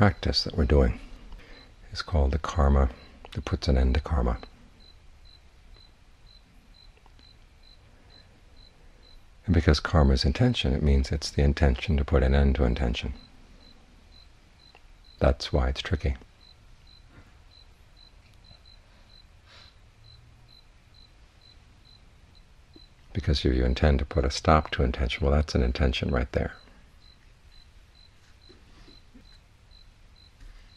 practice that we're doing is called the karma that puts an end to karma. And because karma is intention, it means it's the intention to put an end to intention. That's why it's tricky. Because if you intend to put a stop to intention, well, that's an intention right there.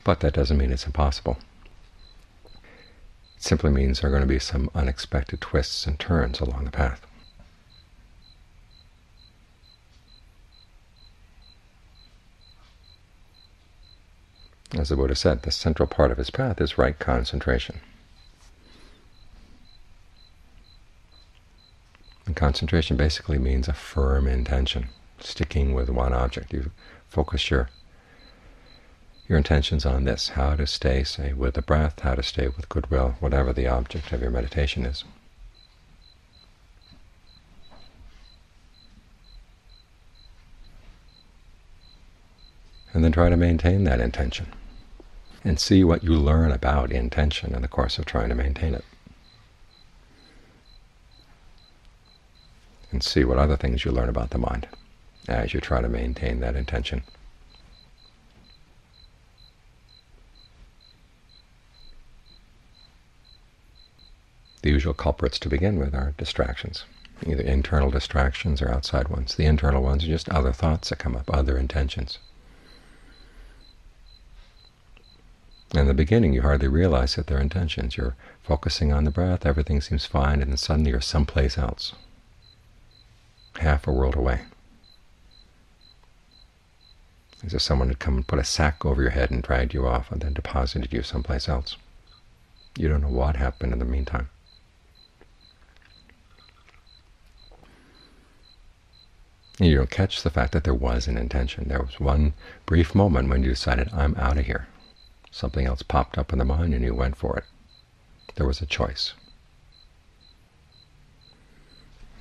But that doesn't mean it's impossible. It simply means there are going to be some unexpected twists and turns along the path. As the Buddha said, the central part of his path is right concentration. And concentration basically means a firm intention, sticking with one object. You focus your your intentions on this, how to stay, say, with the breath, how to stay with goodwill, whatever the object of your meditation is. And then try to maintain that intention and see what you learn about intention in the course of trying to maintain it. And see what other things you learn about the mind as you try to maintain that intention. The usual culprits to begin with are distractions, either internal distractions or outside ones. The internal ones are just other thoughts that come up, other intentions. In the beginning, you hardly realize that they're intentions. You're focusing on the breath, everything seems fine, and then suddenly you're someplace else, half a world away. As if someone had come and put a sack over your head and dragged you off and then deposited you someplace else. You don't know what happened in the meantime. And you don't catch the fact that there was an intention. There was one brief moment when you decided, I'm out of here something else popped up in the mind and you went for it. There was a choice.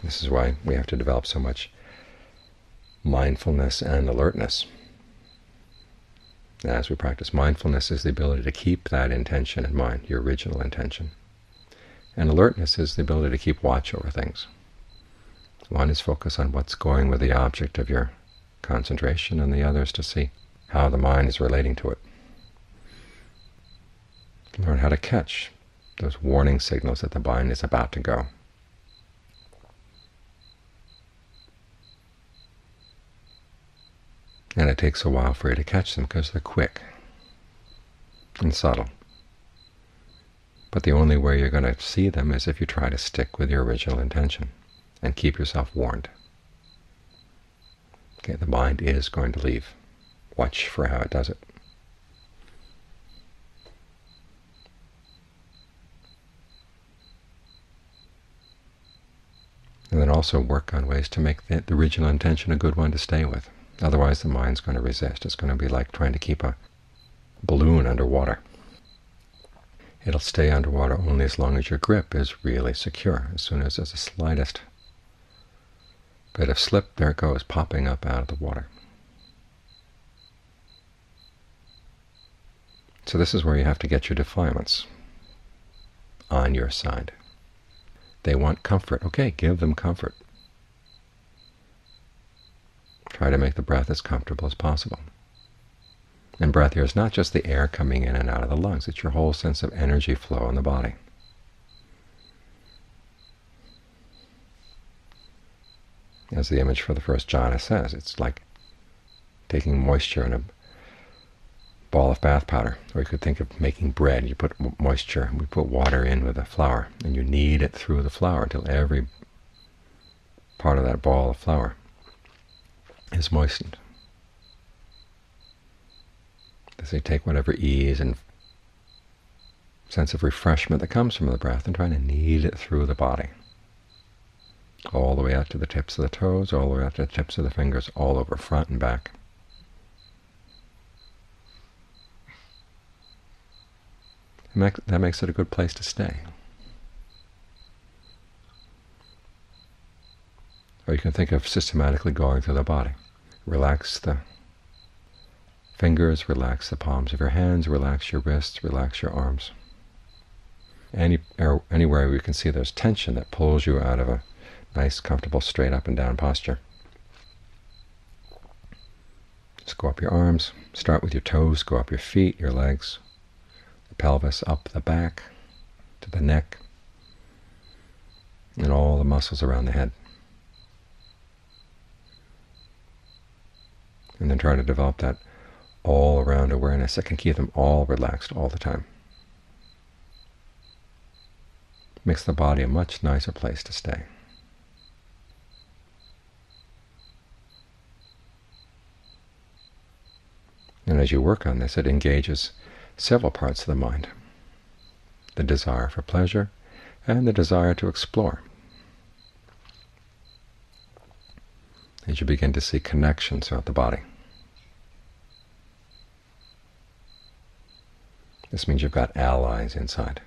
This is why we have to develop so much mindfulness and alertness. As we practice mindfulness is the ability to keep that intention in mind, your original intention. And alertness is the ability to keep watch over things. One is focus on what's going with the object of your concentration, and the other is to see how the mind is relating to it learn how to catch those warning signals that the mind is about to go. And it takes a while for you to catch them because they're quick and subtle. But the only way you're going to see them is if you try to stick with your original intention and keep yourself warned. Okay, the mind is going to leave. Watch for how it does it. and then also work on ways to make the, the original intention a good one to stay with. Otherwise the mind's going to resist. It's going to be like trying to keep a balloon underwater. It'll stay underwater only as long as your grip is really secure. As soon as there's the slightest bit of slip, there it goes, popping up out of the water. So this is where you have to get your defilements on your side. They want comfort. Okay, give them comfort. Try to make the breath as comfortable as possible. And breath here is not just the air coming in and out of the lungs, it's your whole sense of energy flow in the body. As the image for the first jhana says, it's like taking moisture in a ball of bath powder. Or you could think of making bread. You put moisture, we put water in with the flour, and you knead it through the flour until every part of that ball of flour is moistened. So you take whatever ease and sense of refreshment that comes from the breath and try to knead it through the body, all the way out to the tips of the toes, all the way out to the tips of the fingers, all over, front and back. that makes it a good place to stay. Or you can think of systematically going through the body. Relax the fingers, relax the palms of your hands, relax your wrists, relax your arms. Any, er, anywhere you can see there's tension that pulls you out of a nice, comfortable, straight up and down posture. Just go up your arms, start with your toes, go up your feet, your legs, the pelvis, up the back, to the neck, and all the muscles around the head. And then try to develop that all-around awareness that can keep them all relaxed all the time. Makes the body a much nicer place to stay. And as you work on this, it engages several parts of the mind. The desire for pleasure and the desire to explore. As you begin to see connections throughout the body. This means you've got allies inside.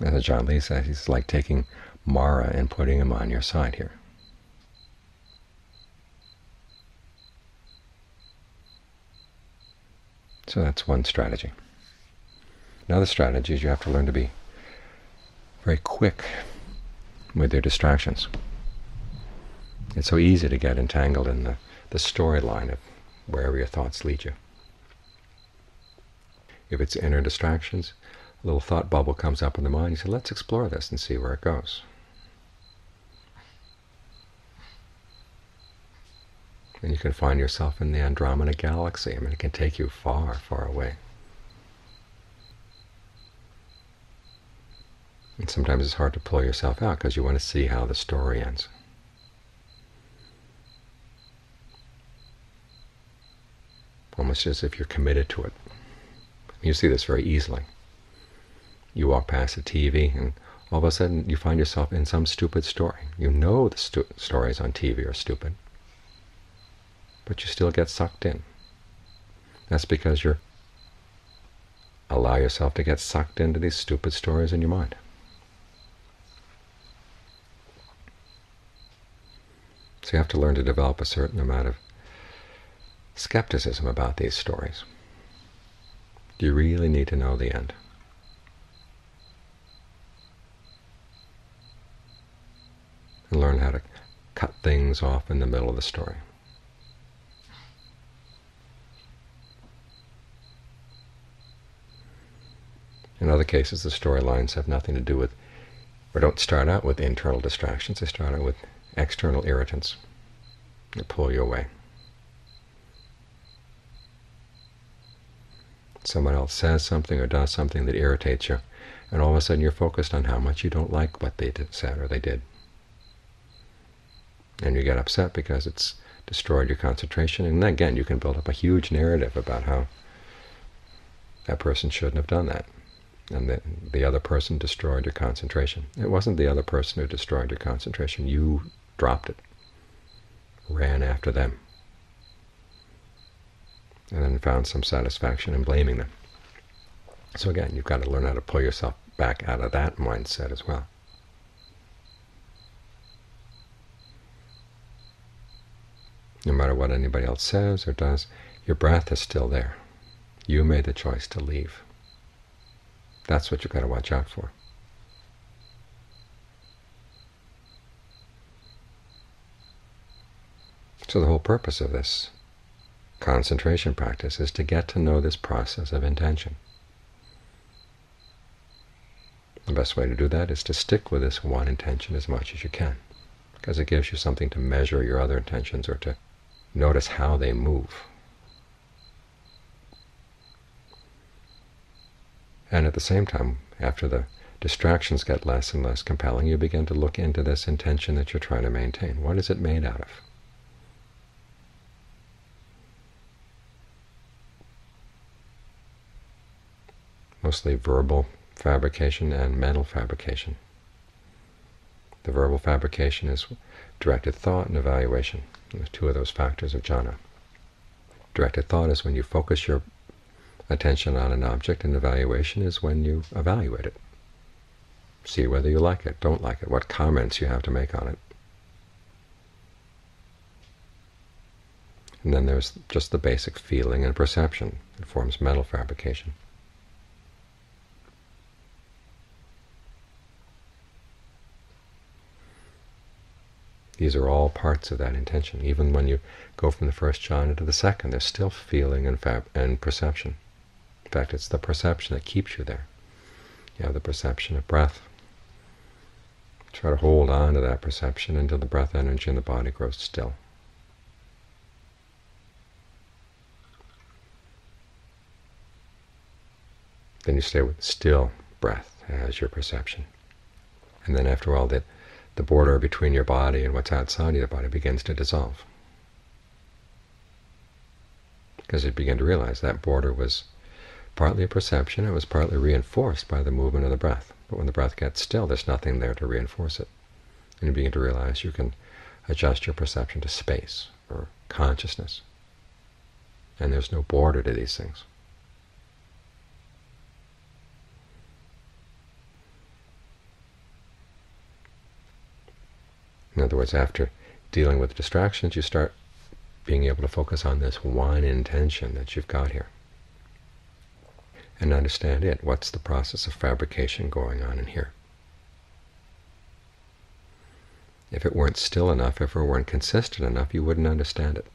As Ajaan Lee says, he's like taking Mara and putting him on your side here. So that's one strategy. Another strategy is you have to learn to be very quick with your distractions. It's so easy to get entangled in the, the storyline of wherever your thoughts lead you. If it's inner distractions, a little thought bubble comes up in the mind, you say, let's explore this and see where it goes. And you can find yourself in the Andromeda Galaxy. I mean, it can take you far, far away. And sometimes it's hard to pull yourself out because you want to see how the story ends. almost as if you're committed to it. You see this very easily. You walk past a TV, and all of a sudden you find yourself in some stupid story. You know the stu stories on TV are stupid, but you still get sucked in. That's because you allow yourself to get sucked into these stupid stories in your mind. So you have to learn to develop a certain amount of skepticism about these stories. You really need to know the end? And learn how to cut things off in the middle of the story. In other cases, the storylines have nothing to do with, or don't start out with internal distractions, they start out with external irritants that pull you away. someone else says something or does something that irritates you, and all of a sudden you're focused on how much you don't like what they did, said or they did. And you get upset because it's destroyed your concentration. And then again, you can build up a huge narrative about how that person shouldn't have done that, and that the other person destroyed your concentration. It wasn't the other person who destroyed your concentration. You dropped it, ran after them and then found some satisfaction in blaming them. So again, you've got to learn how to pull yourself back out of that mindset as well. No matter what anybody else says or does, your breath is still there. You made the choice to leave. That's what you've got to watch out for. So the whole purpose of this concentration practice is to get to know this process of intention. The best way to do that is to stick with this one intention as much as you can, because it gives you something to measure your other intentions or to notice how they move. And at the same time, after the distractions get less and less compelling, you begin to look into this intention that you're trying to maintain. What is it made out of? mostly verbal fabrication and mental fabrication. The verbal fabrication is directed thought and evaluation, two of those factors of jhana. Directed thought is when you focus your attention on an object and evaluation is when you evaluate it. See whether you like it, don't like it, what comments you have to make on it. And then there's just the basic feeling and perception that forms mental fabrication. These are all parts of that intention. Even when you go from the first jhana to the second, there's still feeling and, and perception. In fact, it's the perception that keeps you there. You have the perception of breath. Try to hold on to that perception until the breath energy in the body grows still. Then you stay with still breath as your perception. And then after all, that the border between your body and what's outside of your body begins to dissolve. Because you begin to realize that border was partly a perception, it was partly reinforced by the movement of the breath. But when the breath gets still, there's nothing there to reinforce it. And you begin to realize you can adjust your perception to space or consciousness. And there's no border to these things. In other words, after dealing with distractions, you start being able to focus on this one intention that you've got here and understand it. What's the process of fabrication going on in here? If it weren't still enough, if it weren't consistent enough, you wouldn't understand it.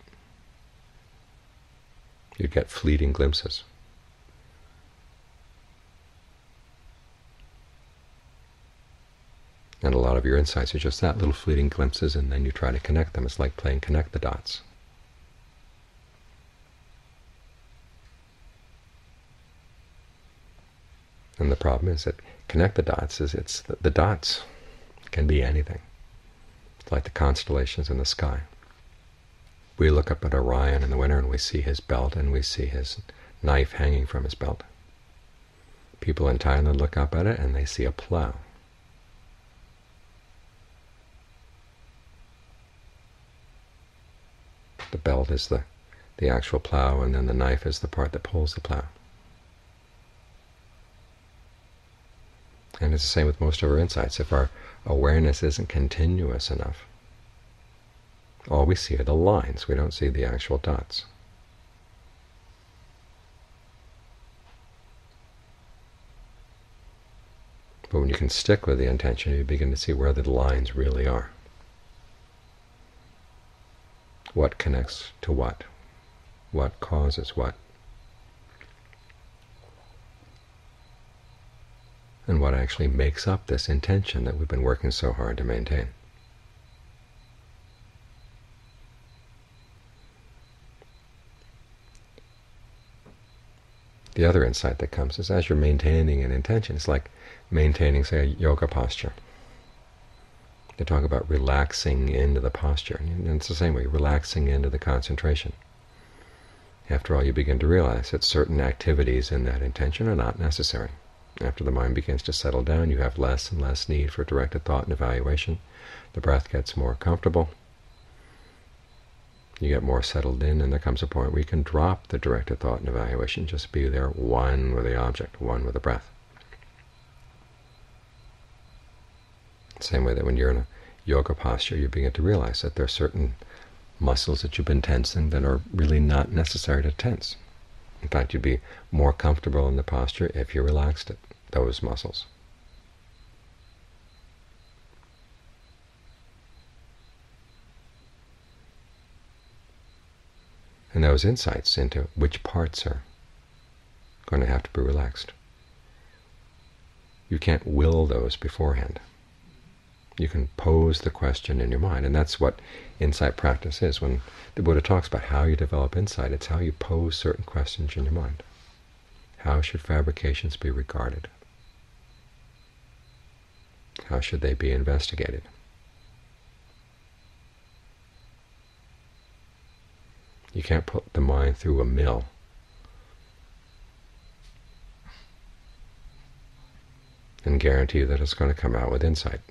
You'd get fleeting glimpses. And a lot of your insights are just that, little fleeting glimpses, and then you try to connect them. It's like playing connect the dots. And the problem is that connect the dots is it's the, the dots can be anything. It's like the constellations in the sky. We look up at Orion in the winter and we see his belt and we see his knife hanging from his belt. People in Thailand look up at it and they see a plow. The belt is the, the actual plow, and then the knife is the part that pulls the plow. And it's the same with most of our insights. If our awareness isn't continuous enough, all we see are the lines. We don't see the actual dots. But when you can stick with the intention, you begin to see where the lines really are. what connects to what, what causes what, and what actually makes up this intention that we've been working so hard to maintain. The other insight that comes is as you're maintaining an intention, it's like maintaining, say, a yoga posture. They talk about relaxing into the posture. And it's the same way, relaxing into the concentration. After all, you begin to realize that certain activities in that intention are not necessary. After the mind begins to settle down, you have less and less need for directed thought and evaluation. The breath gets more comfortable. You get more settled in, and there comes a point where you can drop the directed thought and evaluation, just be there one with the object, one with the breath. Same way that when you're in a yoga posture, you begin to realize that there are certain muscles that you've been tensing that are really not necessary to tense. In fact, you'd be more comfortable in the posture if you relaxed it, those muscles. And those insights into which parts are going to have to be relaxed. You can't will those beforehand. You can pose the question in your mind, and that's what insight practice is. When the Buddha talks about how you develop insight, it's how you pose certain questions in your mind. How should fabrications be regarded? How should they be investigated? You can't put the mind through a mill. and guarantee that it's going to come out with insight.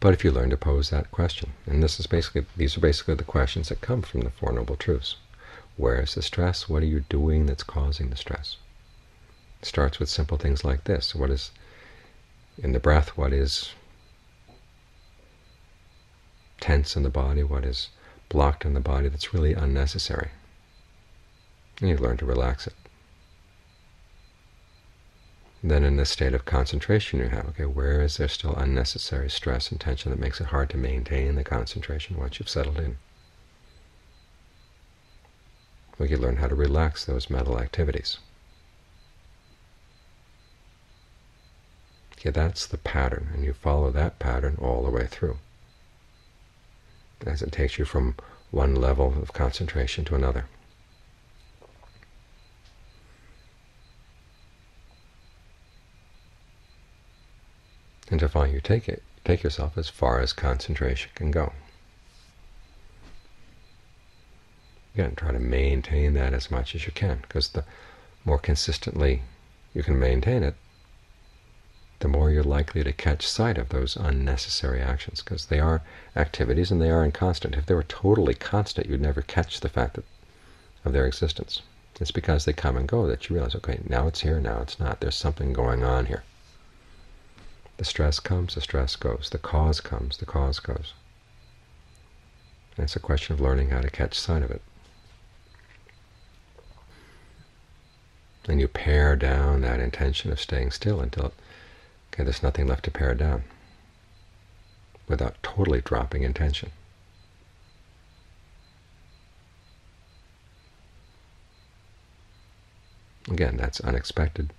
But if you learn to pose that question, and this is basically these are basically the questions that come from the Four Noble Truths. Where is the stress? What are you doing that's causing the stress? It starts with simple things like this. What is in the breath, what is tense in the body, what is blocked in the body that's really unnecessary. And you learn to relax it. Then in this state of concentration you have, okay, where is there still unnecessary stress and tension that makes it hard to maintain the concentration once you've settled in? We can learn how to relax those mental activities. Okay, that's the pattern, and you follow that pattern all the way through as it takes you from one level of concentration to another. And to find you take it, take yourself as far as concentration can go. Again, try to maintain that as much as you can, because the more consistently you can maintain it, the more you're likely to catch sight of those unnecessary actions, because they are activities and they are inconstant. If they were totally constant, you'd never catch the fact that, of their existence. It's because they come and go that you realize, okay, now it's here, now it's not. There's something going on here. The stress comes, the stress goes. The cause comes, the cause goes. And it's a question of learning how to catch sight of it. And you pare down that intention of staying still until Okay, there's nothing left to pare down without totally dropping intention. Again, that's unexpected,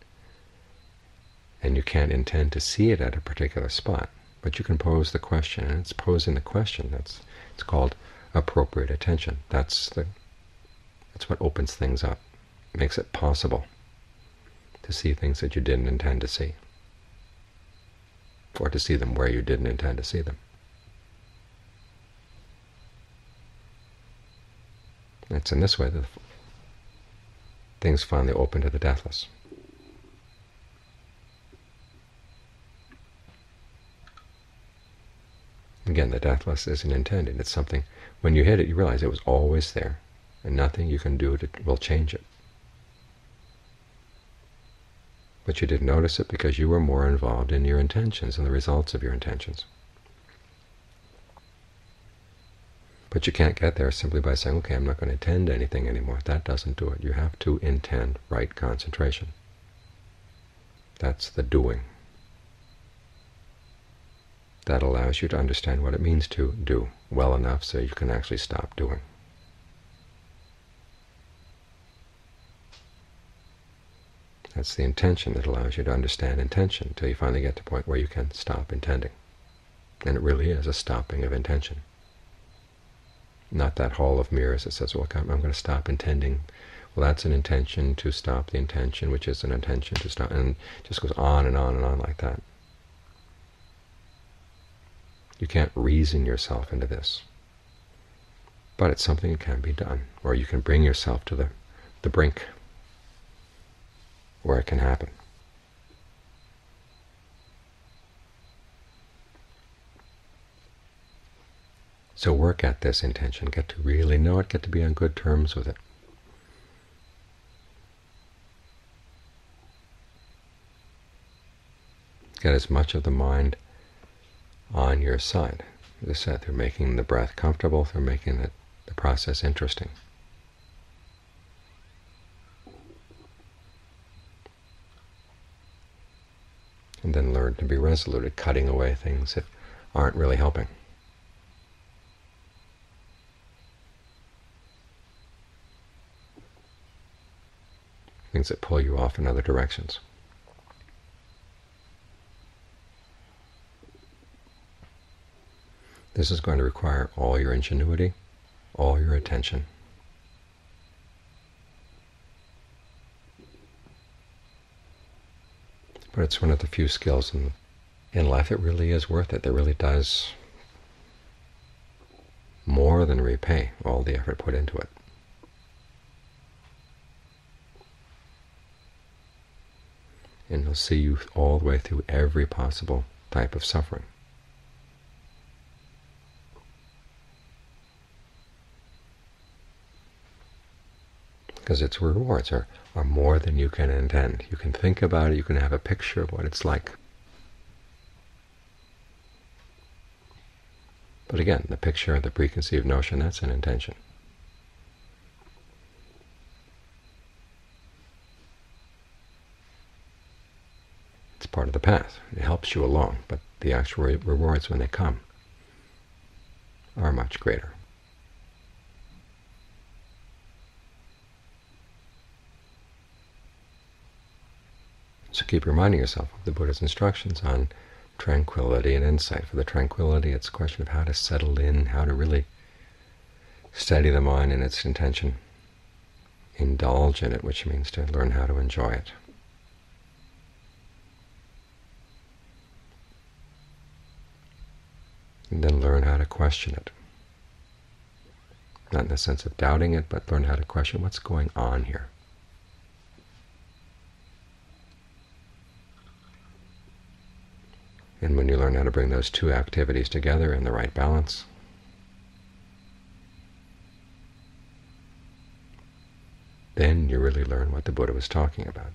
and you can't intend to see it at a particular spot, but you can pose the question, and it's posing the question that's it's called appropriate attention. That's the that's what opens things up, makes it possible to see things that you didn't intend to see or to see them where you didn't intend to see them. It's in this way that things finally open to the deathless. Again, the deathless isn't intended. It's something, when you hit it, you realize it was always there, and nothing you can do to, will change it. But you didn't notice it because you were more involved in your intentions and the results of your intentions. But you can't get there simply by saying, okay, I'm not going to intend anything anymore. That doesn't do it. You have to intend right concentration. That's the doing. That allows you to understand what it means to do well enough so you can actually stop doing. That's the intention that allows you to understand intention until you finally get to the point where you can stop intending. And it really is a stopping of intention. Not that hall of mirrors that says, well, I'm going to stop intending. Well, that's an intention to stop the intention, which is an intention to stop, and just goes on and on and on like that. You can't reason yourself into this. But it's something that can be done, or you can bring yourself to the, the brink where it can happen. So work at this intention, get to really know it, get to be on good terms with it. Get as much of the mind on your side. I said, they're making the breath comfortable, they're making the, the process interesting. and then learn to be resolute at cutting away things that aren't really helping. Things that pull you off in other directions. This is going to require all your ingenuity, all your attention. But it's one of the few skills in, in life. It really is worth it. It really does more than repay all the effort put into it. And you'll see you all the way through every possible type of suffering. Because its rewards are, are more than you can intend. You can think about it, you can have a picture of what it's like. But again, the picture, the preconceived notion, that's an intention. It's part of the path. It helps you along, but the actual rewards when they come are much greater. So keep reminding yourself of the Buddha's instructions on tranquility and insight. For the tranquility, it's a question of how to settle in, how to really steady the mind in its intention, indulge in it, which means to learn how to enjoy it. And then learn how to question it. Not in the sense of doubting it, but learn how to question what's going on here. And when you learn how to bring those two activities together in the right balance, then you really learn what the Buddha was talking about.